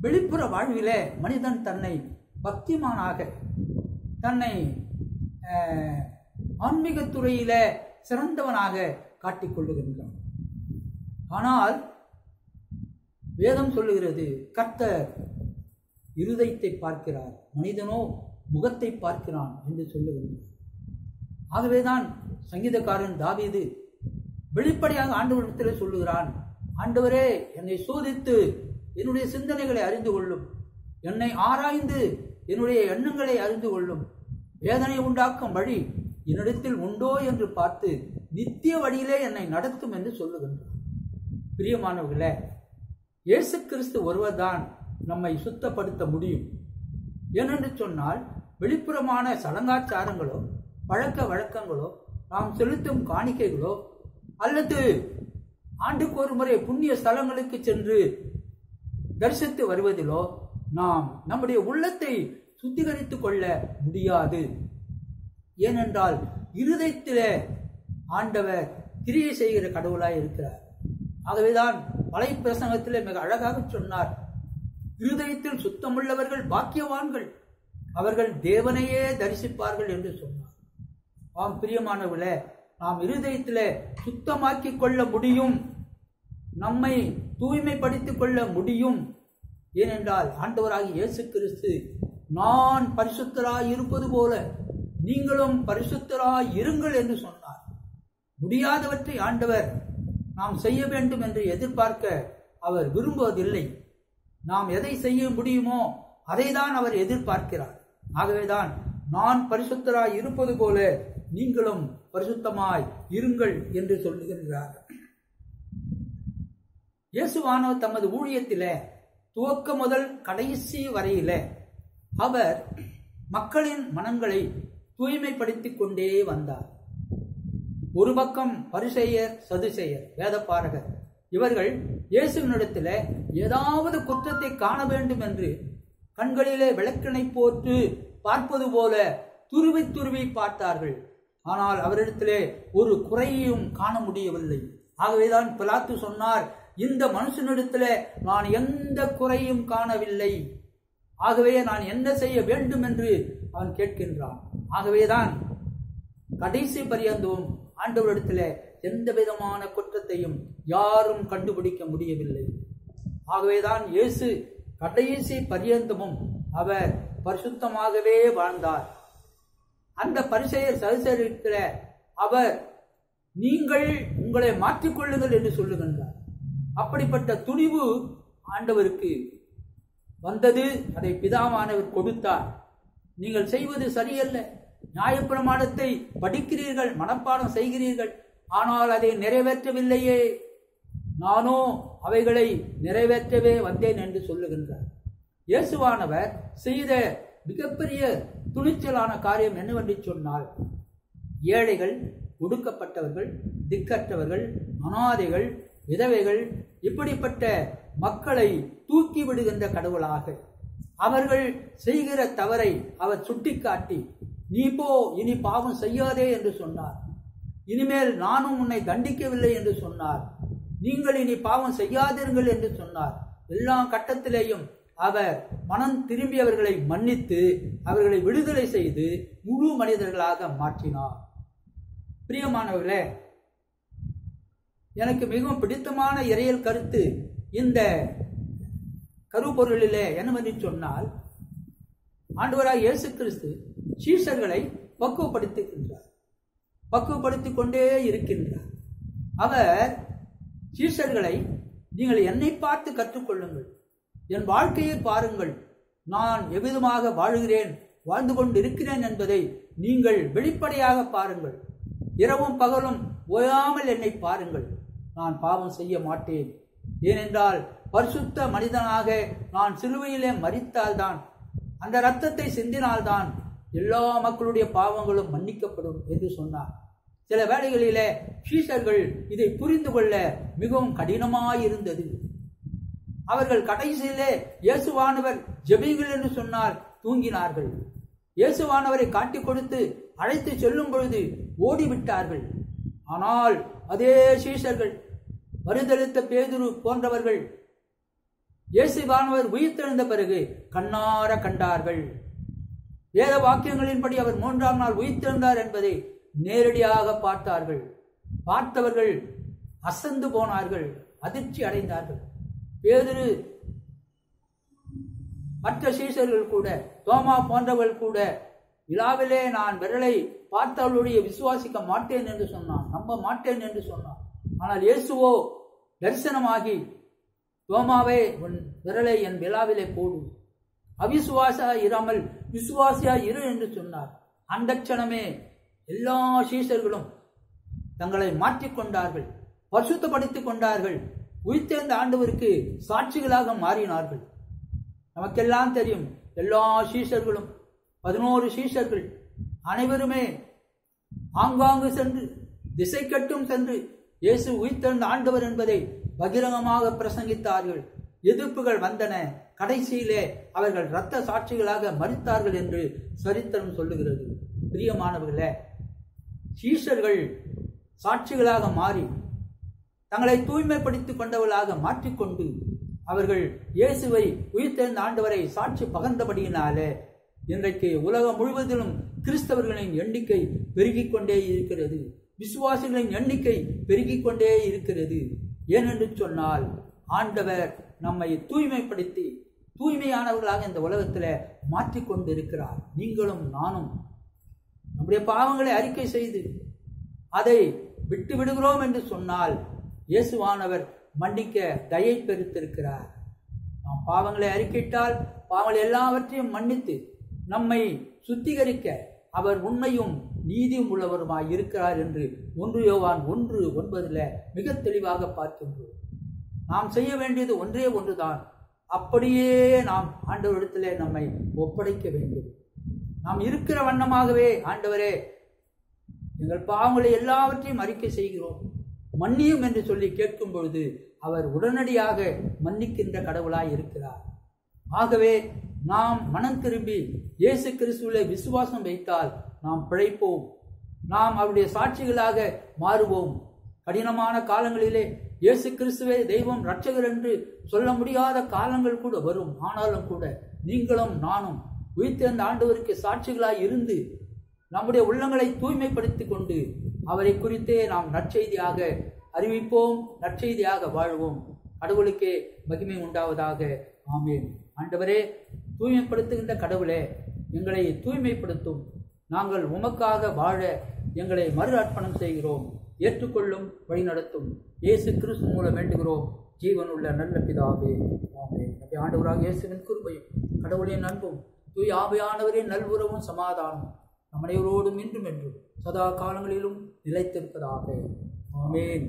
வெளிப்புற வாழ்விலே மனிதன் தன்னை பக்திமானாக தன்னை அஹ், துறையில சிறந்தவனாக காட்டிக்கொள்ளுகின்றான் ஆனால் வேதம் சொல்லுகிறது கர்த்தர் இருதயத்தை பார்க்கிறார் மனிதனோ முகத்தை பார்க்கிறான் என்று சொல்லுகின்றார். ஆகவேதான் சங்கீதக்காரன் தாவீது வெளிப்படையாக ஆண்டவரிடத்தில் சொல்லுகிறான் ஆண்டவரே என்னை சோதித்து என்னுடைய சிந்தனைகளை அறிந்து கொள்ளும். என்னை ஆராய்ந்து என்னுடைய எண்ணங்களை அறிந்து கொள்ளும். வேதனை உண்டாக்கும் வழி என்னிடத்தில் உண்டோ என்று பார்த்து நித்திய வழியிலே என்னை நடத்தும் என்று சொல்லுகின்றார். பிரியமானவர்களே இயேசு கிறிஸ்து ஒருவர்தான் நம்மை சுத்தப்படுத்த முடியும். ஏனென்று சொன்னால் வெளிப்புறமான சடங்காச்சாரங்களோ பழக்க வழக்கங்களோ நாம் செலுத்தும் காணிக்கைகளோ அல்லது ஆண்டுக்கு ஒரு முறை புண்ணிய ஸ்தலங்களுக்கு சென்று தரிசித்து வருவதிலோ நாம் நம்முடைய உள்ளத்தை சுத்திகரித்து கொள்ள முடியாது. ஏனென்றால் இருதயத்திலே ஆண்டவர் கிரியை செய்கிற கடவுளாய் இருக்கிறார். ஆகவேதான் பழைய பிரசங்கத்திலே மிக அழகாக சொன்னார். இருதயத்தில் சுத்தமுள்ளவர்கள் பாக்கியவான்கள். அவர்கள் தேவனையே தரிசிப்பார்கள் என்று சொன்னார். ஆம் பிரியமானவர்களே நாம் இருதயத்திலே சுத்தமாக்கிக் கொள்ள முடியும். நம்மை தூய்மைப்படுத்திக் கொள்ள முடியும். ஏனென்றால் ஆண்டவராகிய இயேசு கிறிஸ்து நான் பரிசுத்தராய் இருப்பது போல நீங்களும் பரிசுத்தராய் இருங்கள் என்று சொன்னார். முடியாதவற்றை ஆண்டவர் நாம் செய்ய வேண்டும் என்று எதிர்பார்க்க அவர் விரும்புவதில்லை. நாம் எதை செய்ய முடியுமோ அதை தான் அவர் எதிர்பார்க்கிறார். ஆகவேதான் நான் பரிசுத்தராய் இருப்பது போல நீங்களும் பரிசுத்தமாய் இருங்கள் என்று சொல்லுகின்றார். இயேசுவானவர் தமது ஊழியத்தில் துவக்க முதல் கடைசி வரையில அவர் மக்களின் மனங்களை தூய்மைப்படுத்திக் கொண்டே வந்தார். ஒரு பக்கம் பரிசெயர் சதுசெயர் வேதப்பாரகர். இவர்கள் இயேசுவினிடத்தில் ஏதாவது குற்றத்தை காண வேண்டும் என்று கண்களிலே விளக்கினை போட்டு பார்ப்பது போல துருவி துருவி பார்த்தார்கள். ஆனால் அவரிடத்திலே ஒரு குறையையும் காண முடியவில்லை. ஆகவேதான் பிலாத்து சொன்னார் இந்த மனுஷனிடத்தில் நான் எந்த குறையும் காணவில்லை. ஆகவே நான் என்ன செய்ய வேண்டும் என்று அவன் கேட்கின்றான். ஆகவேதான் கடைசி பரியந்தவும் ஆண்டவரிடத்தில் எந்த விதமான குற்றத்தையும் யாரும் கண்டுபிடிக்க முடியவில்லை. ஆகவேதான் இயேசு கடைசி பரியந்தமும் அவர் பரிசுத்தமாகவே வாழ்ந்தார். அந்த பரிசெயர் சரிசரிக்கிற அவர் நீங்கள் உங்களை மாற்றிக்கொள்ளுங்கள் என்று சொல்லுகின்றார். அப்படிப்பட்ட துணிவு ஆண்டவருக்கு வந்தது அதை பிதாவானவர் கொடுத்தார். நீங்கள் செய்வது சரியல்ல. நியாயப்பிரமாணத்தை படிக்கிறீர்கள் மனப்பாடம் செய்கிறீர்கள் ஆனால் அதை நிறைவேற்றவில்லையே. நானோ அவைகளை நிறைவேற்றவே வந்தேன் என்று சொல்லுகின்றார். இயேசுவானவர் செய்த மிகப்பெரிய துணிச்சலான காரியம் என்னவென்று சொன்னால் ஏழைகள் ஒடுக்கப்பட்டவர்கள் திக்கற்றவர்கள் அனாதைகள் விதவைகள் இப்படிப்பட்ட மக்களை தூக்கி விடுகின்ற கடவுளாக. அவர்கள் செய்கிற தவறை அவர் சுட்டிக்காட்டி நீ போ இனி பாவம் செய்யாதே என்று சொன்னார். இனிமேல் நானும் உன்னை தண்டிக்கவில்லை என்று சொன்னார். நீங்கள் இனி பாவம் செய்யாதீர்கள் என்று சொன்னார். எல்லா கட்டத்திலேயும் அவர் மனம் திரும்பியவர்களை மன்னித்து அவர்களை விடுதலை செய்து முழு மனிதர்களாக மாற்றினார். பிரியமானவர்களே எனக்கு மிகவும் பிடித்தமான இறையல் கருத்து இந்த கருப்பொருளிலே என்னவென்று சொன்னால் ஆண்டவராக இயேசு கிறிஸ்து சீஷர்களை பக்குவப்படுத்துகின்றார். பக்குவப்படுத்திக் கொண்டே இருக்கின்றார். அவர் சீஷர்களை நீங்கள் என்னை பார்த்து கற்றுக்கொள்ளுங்கள். என் வாழ்க்கையை பாருங்கள். நான் எவ்விதமாக வாழுகிறேன் வாழ்ந்து கொண்டு இருக்கிறேன் என்பதை நீங்கள் வெளிப்படையாக பாருங்கள். இரவும் பகலும் ஓயாமல் என்னை பாருங்கள். நான் பாவம் செய்ய மாட்டேன். ஏனென்றால் பரிசுத்த மனிதனாக நான் சிலுவையிலே மறித்தால்தான் அந்த இரத்தத்தை சிந்தினால்தான் எல்லா மக்களுடைய பாவங்களும் மன்னிக்கப்படும் என்று சொன்னார். சில வேளைகளிலே சீஷர்கள் இதை புரிந்து கொள்ள மிகவும் கடினமாயிருந்தது. அவர்கள் கடைசியிலே இயேசுவானவர் ஜெபிங்கள் என்று சொன்னார் தூங்கினார்கள். இயேசுவானவரை காட்டிக் கொடுத்து அழைத்து செல்லும் பொழுது ஓடிவிட்டார்கள். ஆனால் அதே சீஷர்கள் மறுதளித்த பேதுரு போன்றவர்கள். இயேசுவானவர் உயிர்த்தெழுந்த பிறகு கண்ணார கண்டார்கள். வேத வாக்கியங்களின்படி அவர் மூன்றாம் நாள் உயிர்த்தெழுந்தார் என்பதை நேரடியாக பார்த்தார்கள். பார்த்தவர்கள் அசந்து போனார்கள் அதிர்ச்சி அடைந்தார்கள். பேதுரு மற்ற சீசர்கள் கூட தோமா போன்றவர்கள் கூட விழாவிலே நான் விரலை பார்த்தவளுடைய விசுவாசிக்க மாட்டேன் என்று சொன்னான். நம்ப மாட்டேன் என்று சொன்னான். ஆனால் இயேசுவோ தரிசனமாகி தோமாவே உன் விரலை என் விழாவிலே போடு. அவிசுவாசா இராமல் விசுவாசியா இரு என்று சொன்னார். அந்த க்ஷணமே எல்லா சீசர்களும் தங்களை மாற்றிக்கொண்டார்கள் பரிசுத்தப்படுத்திக் கொண்டார்கள் உயிர்த்தேர்ந்த ஆண்டவருக்கு சாட்சிகளாக மாறினார்கள். நமக்கெல்லாம் தெரியும் எல்லா சீஷர்களும் பதினோரு சீஷர்கள் அனைவருமே ஆங்காங்கு சென்று திசை கட்டும் சென்று இயேசு உயிர்த்தெழுந்த ஆண்டவர் என்பதை பகிரங்கமாக பிரசங்கித்தார்கள். எதிர்ப்புகள் வந்தன. கடைசியிலே அவர்கள் இரத்த சாட்சிகளாக மறித்தார்கள் என்று சரித்திரம் சொல்லுகிறது. பிரியமானவர்களே சீஷர்கள் சாட்சிகளாக மாறி தங்களை தூய்மைப்படுத்திக் கொண்டவர்களாக மாற்றிக்கொண்டு அவர்கள் இயேசுவை உயிர்த்தெழுந்த ஆண்டவரை சாட்சி பகர்ந்தபடியினாலே இன்றைக்கு உலகம் முழுவதிலும் கிறிஸ்தவர்களின் எண்ணிக்கை பெருகிக் கொண்டே இருக்கிறது. விசுவாசிகளின் எண்ணிக்கை பெருகிக் கொண்டே இருக்கிறது. ஏனென்று சொன்னால் ஆண்டவர் நம்மை தூய்மைப்படுத்தி தூய்மையானவர்களாக இந்த உலகத்தில் மாற்றிக்கொண்டு இருக்கிறார் நீங்களும் நானும். நம்முடைய பாவங்களை அறிக்கை செய்து அதை விட்டு விடுகிறோம் என்று சொன்னால் இயேசுவானவர் மன்னிக்க தயை பெருத்திருக்கிறார் நாம் பாவங்களை அறிக்கையிட்டால் பாவங்கள் எல்லாவற்றையும் மன்னித்து நம்மை சுத்திகரிக்க அவர் உண்மையும் நீதியும் உள்ளவருமாய் இருக்கிறார் என்று ஒன்று யோவான் ஒன்று ஒன்பதில் மிக தெளிவாக பார்க்கின்றோம். நாம் செய்ய வேண்டியது ஒன்றே ஒன்றுதான். அப்படியே நாம் ஆண்டவரிடத்திலே நம்மை ஒப்படைக்க வேண்டும். நாம் இருக்கிற வண்ணமாகவே ஆண்டவரே எங்கள் பாவங்களை எல்லாவற்றையும் அறிக்கை செய்கிறோம். மன்னியும் என்று சொல்லி கேட்கும் பொழுது அவர் உடனடியாக மன்னிக்கின்ற கடவுளாய் இருக்கிறார். ஆகவே நாம் மனம் திரும்பி இயேசு கிறிஸ்துவிலே விசுவாசம் வைத்தால் நாம் பிழைப்போம். நாம் அவருடைய சாட்சிகளாக மாறுவோம். கடினமான காலங்களிலே இயேசு கிறிஸ்துவே தெய்வம் ரட்சகர் என்று சொல்ல முடியாத காலங்கள் கூட வரும். ஆனாலும் கூட நீங்களும் நானும் உயிர்த்தெழுந்த ஆண்டவருக்கு சாட்சிகளாய் இருந்து நம்முடைய உள்ளங்களை தூய்மைப்படுத்திக் கொண்டு அவரை குறித்தே நாம் நற்செய்தியாக அறிவிப்போம் நற்செய்தியாக வாழ்வோம். கடவுளுக்கே மகிமை உண்டாவதாக. ஆமேன். ஆண்டவரே தூய்மைப்படுத்துகின்ற கடவுளே எங்களை தூய்மைப்படுத்தும். நாங்கள் உமக்காக வாழ எங்களை மறு அர்ப்பணம் செய்கிறோம். ஏற்றுக்கொள்ளும் வழிநடத்தும். இயேசு கிறிஸ்து மூலம் வேண்டுகிறோம். ஜீவனுள்ள நல்ல பிதாவே. ஆமே அப்படி ஆண்டவராக இயேசுவின் கிருபையும் கடவுளின் அன்பும் தூய் ஆவையானவரின் நல்வுறவும் சமாதானம் நம்மனைவரோடும் இன்றும் என்றும் சதா காலங்களிலும் நிலைத்திருப்பதாக. ஆமேன்.